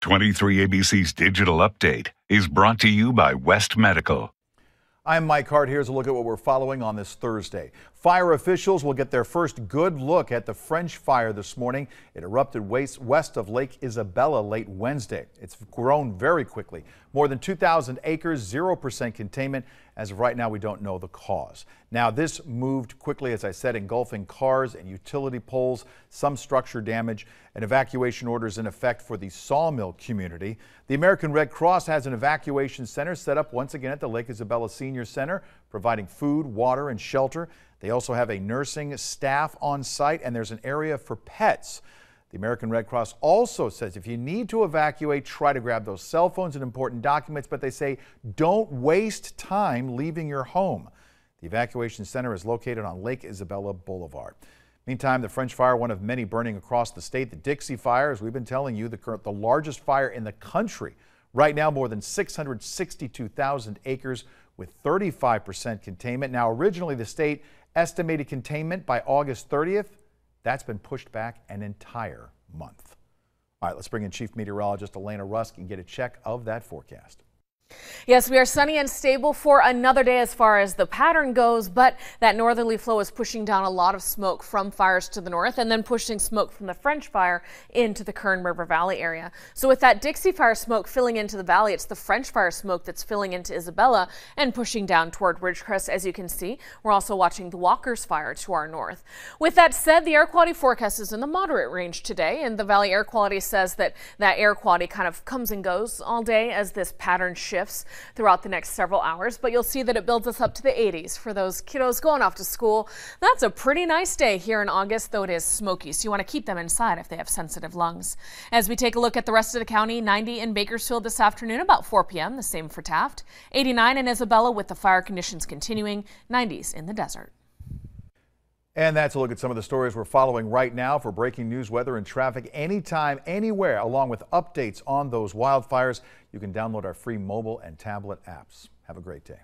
23 ABC's digital update is brought to you by West Medical. I'm Mike Hart. Here's a look at what we're following on this Thursday. Fire officials will get their first good look at the French fire this morning. It erupted west of Lake Isabella late Wednesday. It's grown very quickly. More than 2,000 acres, 0% containment. As of right now, we don't know the cause. Now, this moved quickly, as I said, engulfing cars and utility poles, some structure damage, and evacuation orders in effect for the Sawmill community. The American Red Cross has an evacuation center set up once again at the Lake Isabella Senior Center, providing food, water, and shelter. They also have a nursing staff on site, and there's an area for pets. The American Red Cross also says if you need to evacuate, try to grab those cell phones and important documents, but they say don't waste time leaving your home. The evacuation center is located on Lake Isabella Boulevard. Meantime, the French fire, one of many burning across the state, the Dixie Fire, as we've been telling you, the, current, the largest fire in the country. Right now, more than 662,000 acres with 35% containment. Now, originally, the state estimated containment by August 30th. That's been pushed back an entire month. All right, let's bring in Chief Meteorologist Elena Rusk and get a check of that forecast. Yes, we are sunny and stable for another day as far as the pattern goes, but that northerly flow is pushing down a lot of smoke from fires to the north and then pushing smoke from the French fire into the Kern River Valley area. So with that Dixie fire smoke filling into the valley, it's the French fire smoke that's filling into Isabella and pushing down toward Ridgecrest. As you can see, we're also watching the Walker's fire to our north. With that said, the air quality forecast is in the moderate range today, and the Valley Air Quality says that that air quality kind of comes and goes all day as this pattern shifts shifts throughout the next several hours, but you'll see that it builds us up to the 80s for those kiddos going off to school. That's a pretty nice day here in August, though it is smoky, so you want to keep them inside if they have sensitive lungs. As we take a look at the rest of the county, 90 in Bakersfield this afternoon, about 4 p.m., the same for Taft. 89 in Isabella with the fire conditions continuing, 90s in the desert. And that's a look at some of the stories we're following right now for breaking news, weather, and traffic anytime, anywhere, along with updates on those wildfires. You can download our free mobile and tablet apps. Have a great day.